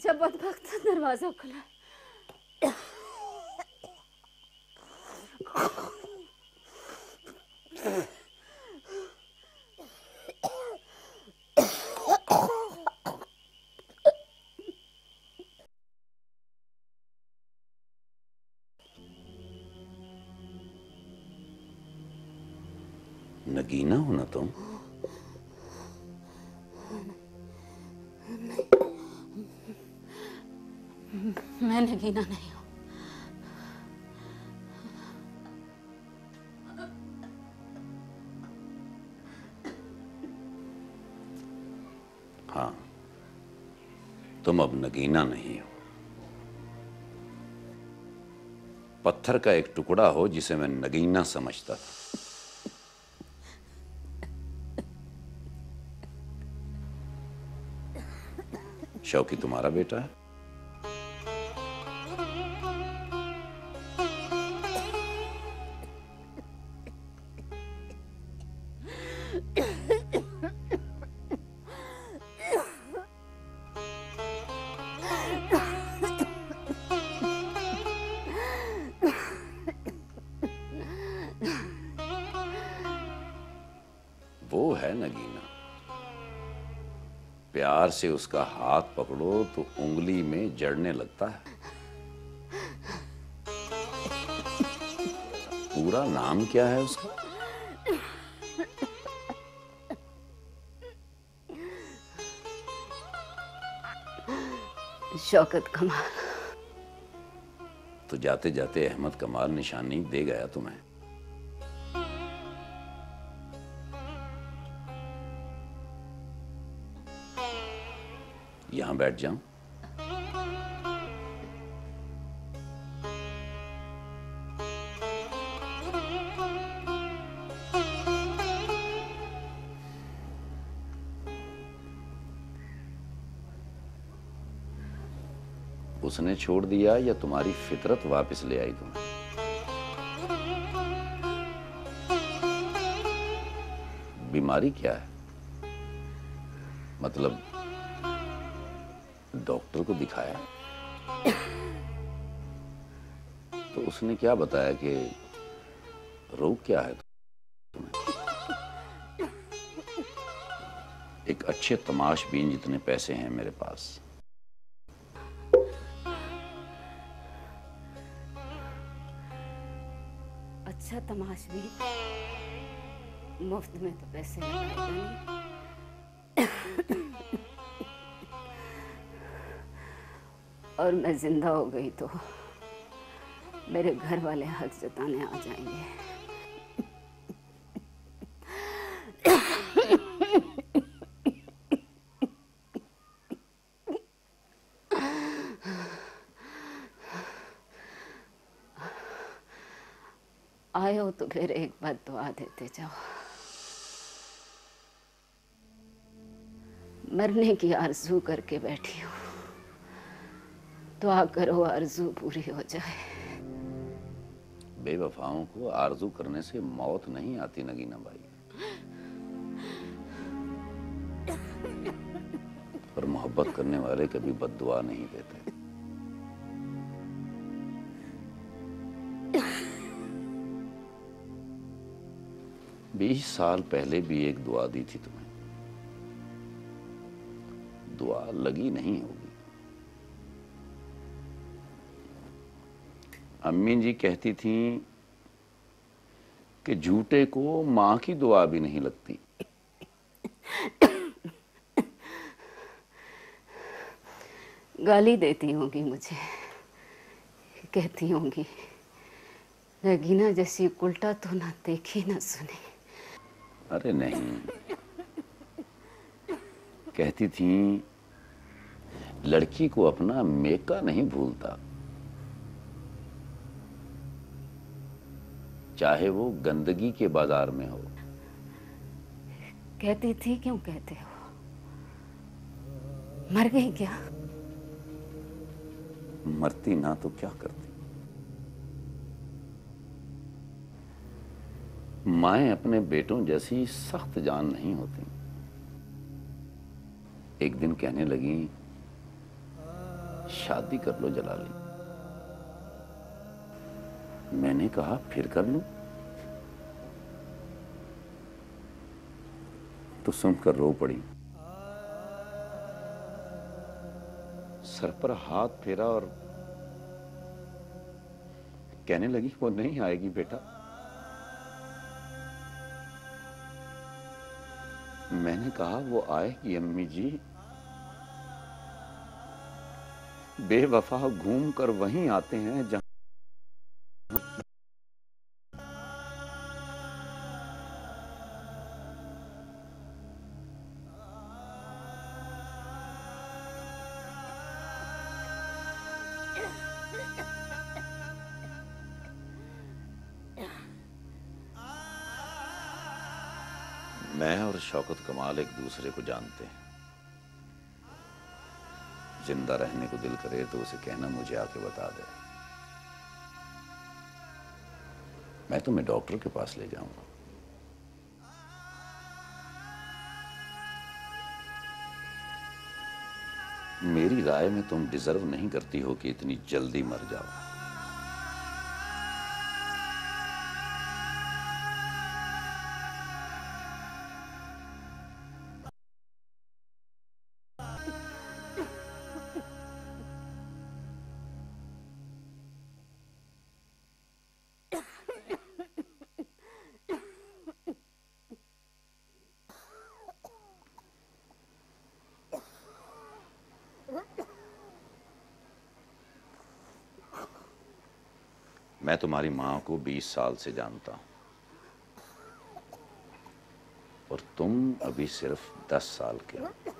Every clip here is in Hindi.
अच्छा बदबख्त दरवाज़ा खुला। नगीना हो ना तुम? मैं नगीना नहीं हूँ। हाँ तुम अब नगीना नहीं हो। पत्थर का एक टुकड़ा हो जिसे मैं नगीना समझता था। शौकी तुम्हारा बेटा है? से उसका हाथ पकड़ो तो उंगली में जड़ने लगता है। पूरा नाम क्या है उसका? शौकत कमाल। तो जाते जाते अहमद कमाल निशानी दे गया तुम्हें। बैठ जाऊँ। उसने छोड़ दिया या तुम्हारी फितरत वापस ले आई तुम्हें बीमारी क्या है? मतलब डॉक्टर को दिखाया। तो उसने क्या बताया कि रोग क्या है? तुम्हें एक अच्छे तमाशबीन जितने पैसे हैं मेरे पास। अच्छा तमाशबी मुफ़्त में तो पैसे नहीं और मैं ज़िंदा हो गई तो मेरे घर वाले हक जताने आ जाएँगे। आए हो तो फिर एक बार दुआ देते जाओ। मरने की आरज़ू करके बैठी हूँ। दुआ करो आरज़ू पूरी हो जाए। बेवफाओं को आरज़ू करने से मौत नहीं आती, नगीना भाई। पर मोहब्बत करने वाले कभी बददुआ नहीं देते। बीस साल पहले भी एक दुआ दी थी तुम्हें। दुआ लगी नहीं होगी। अम्मी जी कहती थी कि झूठे को माँ की दुआ भी नहीं लगती। गाली देती होंगी मुझे। कहती होंगी रगीना जैसी उल्टा तो ना देखी ना सुने। अरे नहीं। कहती थी लड़की को अपना मेका नहीं भूलता। चाहे वो गंदगी के बाज़ार में हो। कहती थी क्यों कहते हो? मर गई क्या? मरती ना तो क्या करती? माएँ अपने बेटों जैसी सख्त जान नहीं होती। एक दिन कहने लगी शादी कर लो जलाली। मैंने कहा, फिर कर लो? तो सुनकर रो पड़ी। सर पर हाथ फेरा और कहने लगी, वो नहीं आएगी बेटा। मैंने कहा, वो आएगी, अम्मी जी। बेवफा घूम कर वहीं आते हैं जहाँ मैं और शौकत कमाल एक दूसरे को जानते हैं। ज़िंदा रहने को दिल करे तो उसे कहना मुझे आके बता दे। मैं तुम्हें डॉक्टर के पास ले जाऊँगा। मेरी राय में तुम डिजर्व नहीं करती हो कि इतनी जल्दी मर जाओ। तुम्हारी माँ को 20 साल से जानता हूँ। और तुम अभी सिर्फ़ 10 साल के हो।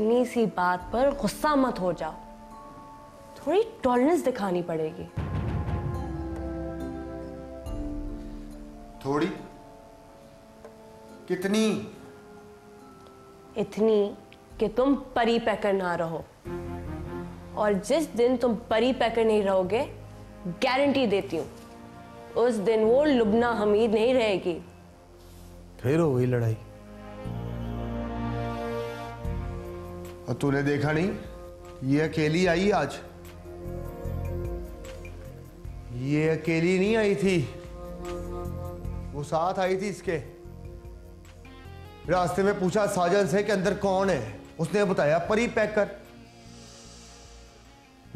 इतनी सी बात पर गुस्सा मत हो जाओ। थोड़ी टॉलरेंस दिखानी पड़ेगी। थोड़ी? कितनी? इतनी कि तुम परी पैकर ना रहो। और जिस दिन तुम परी पैकर नहीं रहोगे गारंटी देती हूँ उस दिन वो लुबना हमीद नहीं रहेगी। फिर हो गई लड़ाई। और तूने देखा नहीं? ये अकेली आई आज? ये अकेली नहीं आई थी। वो साथ आई थी इसके। रास्ते में पूछा साजन से कि अंदर कौन है? उसने बताया, परी पैकर।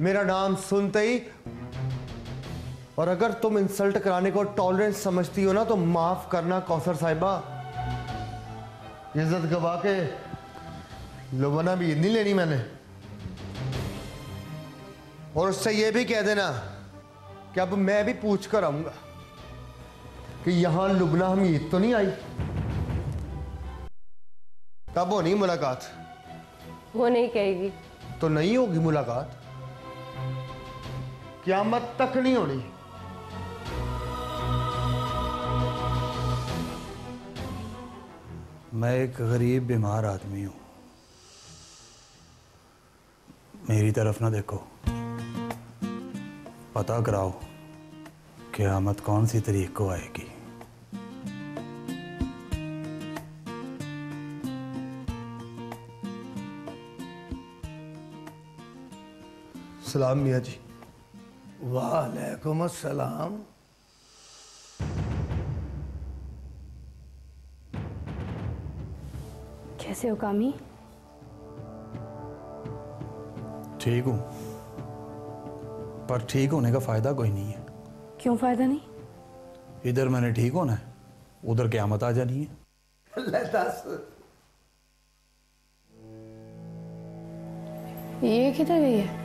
मेरा नाम सुनते ही, और अगर तुम इंसल्ट कराने को टॉलरेंस समझती हो ना तो माफ़ करना कौसर साहिबा। इज़्ज़त गवा के लोबाना भी नहीं लेनी मैंने। और उससे ये भी कह देना कि अब मैं भी पूछ कर आऊँगा कि यहाँ लुबना हम ईद तो नहीं आई? तब होनी मुलाकात। वो नहीं कहेगी। तो नहीं होगी मुलाकात? क्यामत तक नहीं होनी। मैं एक गरीब बीमार आदमी हूँ। मेरी तरफ़ ना देखो। पता कराओ क़यामत कौन सी तरीक को आएगी। सलाम मियाँ जी। वालेकुम अस्सलाम। कैसे हो कामी? ठीक हूँ। पर ठीक होने का फ़ायदा कोई नहीं है। क्यों फ़ायदा नहीं? इधर मैंने ठीक होना है उधर क्यामत आ जानी है। ये किधर गई है?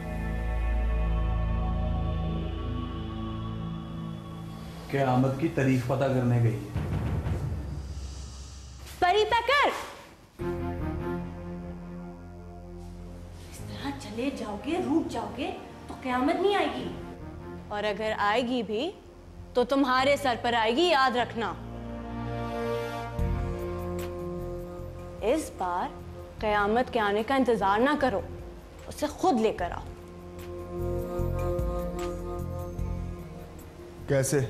क्यामत की तारीख पता करने गई है। परी पैकर चले जाओगे रुक जाओगे तो कयामत नहीं आएगी। और अगर आएगी भी तो तुम्हारे सर पर आएगी याद रखना। इस बार कयामत के आने का इंतज़ार ना करो उसे खुद लेकर आओ। कैसे?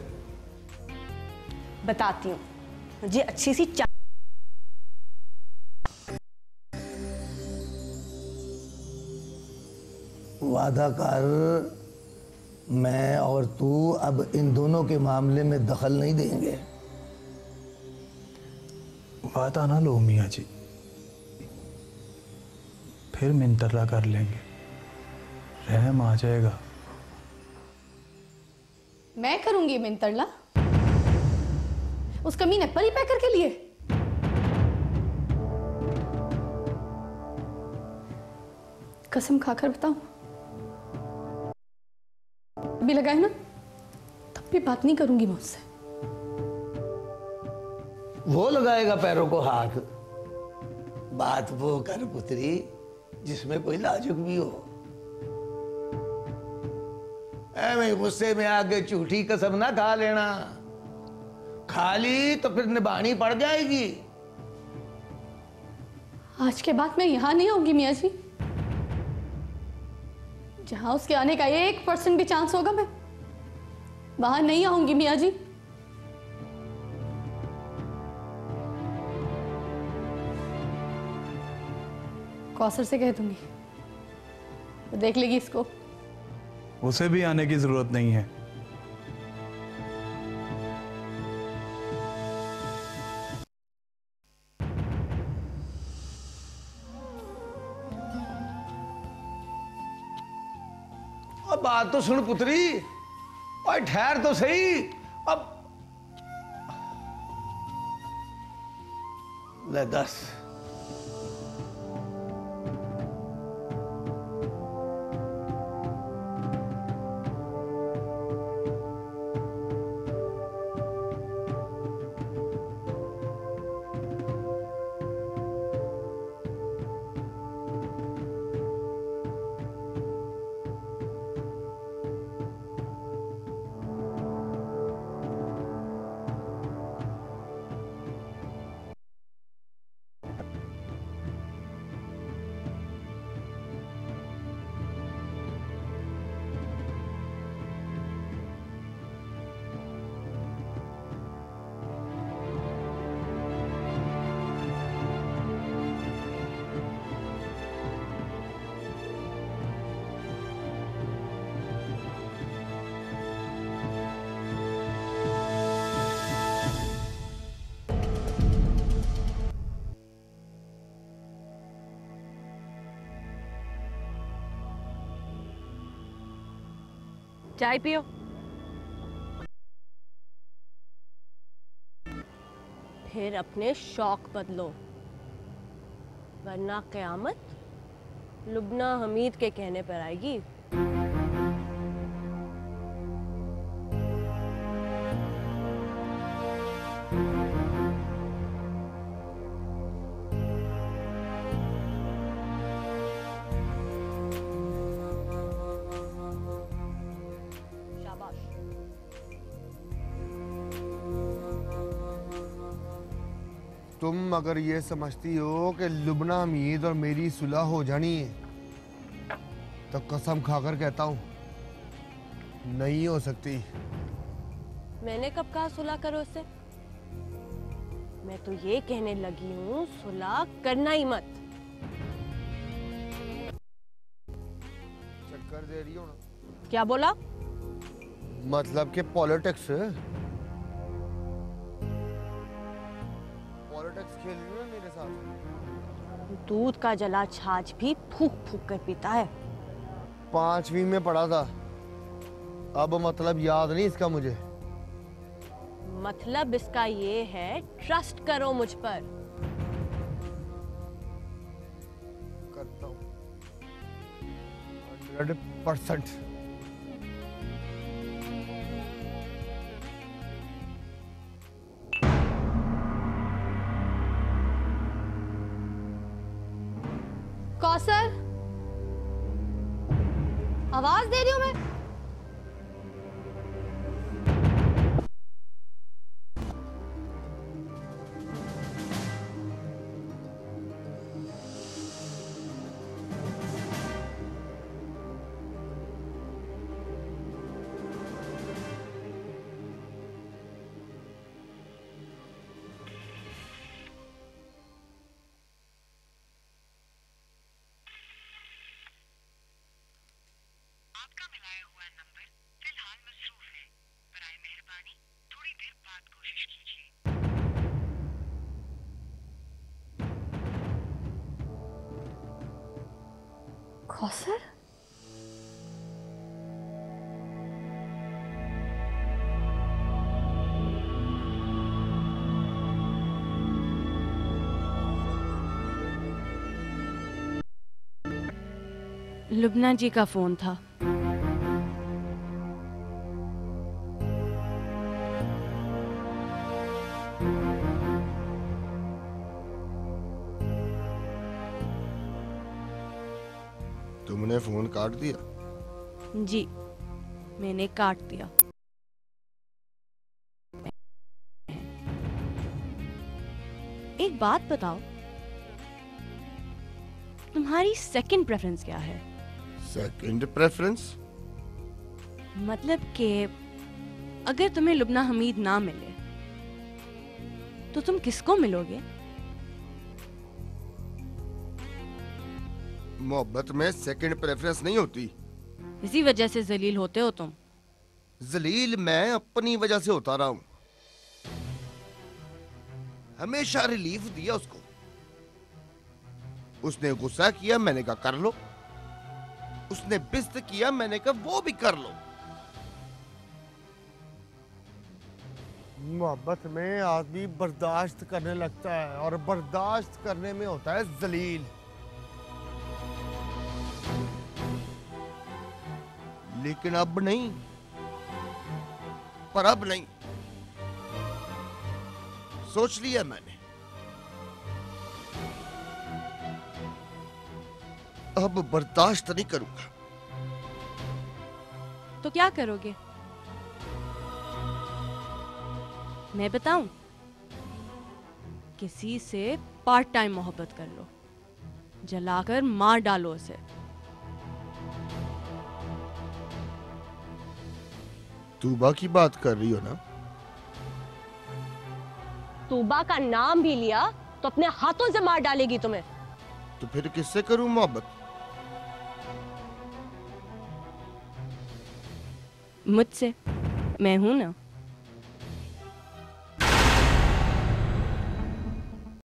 बताती हूँ। मुझे अच्छी सी चा वादा कर मैं और तू अब इन दोनों के मामले में दखल नहीं देंगे। वादा ना लो मियाँ जी। फिर मिनतर्रा कर लेंगे। रहम आ जाएगा। मैं करूँगी मिंतरला उस कमीने परी पैकर के लिए? कसम खाकर बताऊँ? अभी लगाए ना तब भी बात नहीं करूँगी मैं उससे। वो लगाएगा पैरों को हाथ। बात वो कर पुत्री जिसमें कोई लाजुक भी हो। गुस्से में आके झूठी कसम ना खा लेना। खा ली तो फिर निभानी पड़ जाएगी। आज के बाद मैं यहाँ नहीं आऊँगी मियाँ जी। जहाँ उसके आने का एक परसेंट भी चांस होगा मैं। वहाँ नहीं आऊँगी मिया जी। कौसर से कह दूँगी। वो देख लेगी इसको। उसे भी आने की ज़रूरत नहीं है। तो सुन पुत्री। और ठहर तो सही। अब ले दस। चाय पियो। फिर अपने शौक बदलो। वरना क्यामत लुबना हमीद के कहने पर आएगी। तुम अगर ये समझती हो कि लुबना हमीद और मेरी सुलह हो जानी है तो कसम खाकर कहता हूँ नहीं हो सकती। मैंने कब कहा सुलह करो इससे मैं तो ये कहने लगी हूँ सुलह करना ही मत। चक्कर दे रही हो ना। क्या बोला? मतलब कि पॉलिटिक्स। खेल रही हो मेरे साथ दूध का जला छाछ भी फूक फूक कर पीता है। पांचवी में पढ़ा था। अब मतलब याद नहीं इसका मुझे। मतलब इसका ये है ट्रस्ट करो मुझ पर। करता हूँ। हंड्रेड परसेंट कौसर आपका मिलाया हुआ नंबर फ़िलहाल मसरूफ है। मेहरबानी, थोड़ी देर बाद कोशिश कीजिए। कौसर? लुबना जी का फ़ोन था। काट दिया? जी मैंने काट दिया। एक बात बताओ तुम्हारी सेकंड प्रेफरेंस क्या है? सेकंड प्रेफरेंस मतलब कि अगर तुम्हें लुबना हमीद ना मिले तो तुम किसको मिलोगे? मोहब्बत में सेकंड प्रेफरेंस नहीं होती। इसी वजह से जलील होते हो तुम। जलील मैं अपनी वजह से होता रहा हूँ। हमेशा रिलीफ दिया उसको। उसने गुस्सा किया मैंने कहा कर लो। उसने बिस्त किया मैंने कहा वो भी कर लो। मोहब्बत में आदमी बर्दाश्त करने लगता है और बर्दाश्त करने में होता है जलील। लेकिन अब नहीं। पर अब नहीं। सोच लिया मैंने। अब बर्दाश्त नहीं करूँगा। तो क्या करोगे? मैं बताऊँ? किसी से पार्ट टाइम मोहब्बत कर लो। जलाकर मार डालो उसे। तूबा की बात कर रही हो ना? तूबा का नाम भी लिया तो अपने हाथों से मार डालेगी तुम्हें। तो फिर किससे करूँ मोहब्बत? मुझसे? मैं हूँ ना?